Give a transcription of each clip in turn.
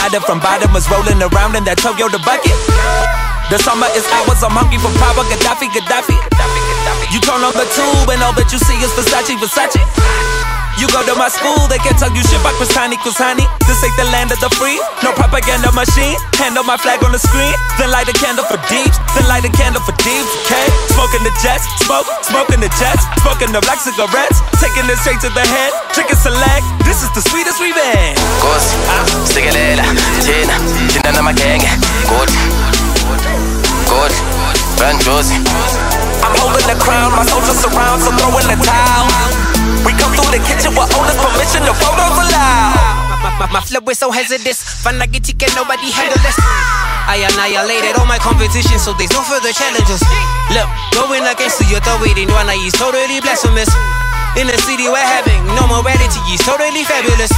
started from bottom is rolling around in that Toyota bucket. The summer is ours, I'm hungry for power, Gaddafi, Gaddafi. You turn on the tube and all that you see is Versace, Versace. You go to my school, they can't tell you shit about Kusani, Kusani. This ain't the land of the free, no propaganda machine. Handle my flag on the screen, then light a candle for deeps, then light a candle for deeps, okay? Smoking the jets, smoke, smoking the jets, smoking the black cigarettes, taking it straight to the head, drinking select. This is the sweetest Good, good, run Jozi. I'm holding the crown, my soldiers surround, so throw in the towel. We come through the kitchen with owner's permission, the photos allowed. My, my, my flow is so hazardous. Fun I get can nobody handle this. I annihilated all my competition, so there's no further challenges. Look, going against the authority, one is totally blasphemous. In a city where having no morality is totally fabulous.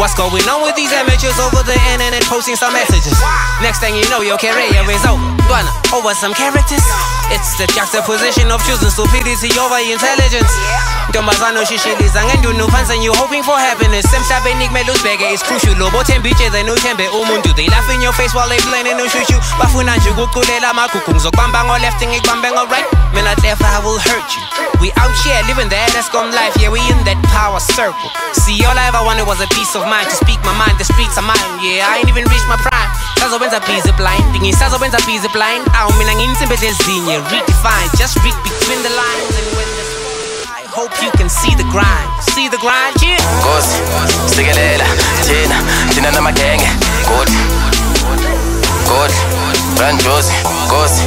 What's going on with these amateurs over the internet posting some messages? Next thing you know, your career is over. Dwana, over some characters. It's the juxtaposition of choosing stupidity over intelligence. ntombazana ushishiliza ngendunuphantsi and you hoping for happiness emhlabeni kumele uzibheke is crucial lobo themba itsheze nuthembe umuntu they laugh in your face while they playing ushushu bafuna nje ukuculela amagugu ngizokubamba ngo-left ngikubambe ngo-right mina left I will hurt you we out here living the LSCOM life. Yeah we in that power circle. See all I ever wanted was a peace of mind. To speak my mind the streets are mine. Yeah I ain't even reached my prime. Sazobenza busy blind. Ngisazobenza busy blind. Awu mina ngiyinsimbi ezinye redefine just read between the lines. And when the I hope you can see the grind. See the grind, yeah. Nkosi, sikelela, thina, thina namagenge. Good, good, run Jozi. Nkosi,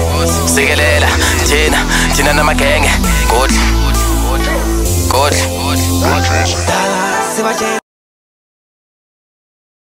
sikelela, thina, thina namagenge. Good, good. good.